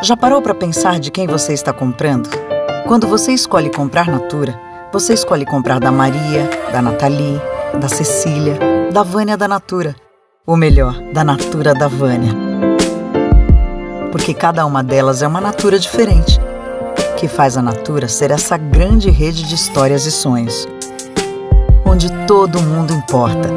Já parou para pensar de quem você está comprando? Quando você escolhe comprar Natura, você escolhe comprar da Maria, da Nathalie, da Cecília, da Vânia da Natura. Ou melhor, da Natura da Vânia. Porque cada uma delas é uma Natura diferente, que faz a Natura ser essa grande rede de histórias e sonhos, onde todo mundo importa